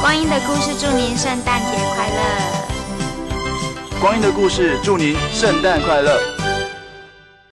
光阴的故事祝您圣诞节快乐。光阴的故事祝您圣诞快乐。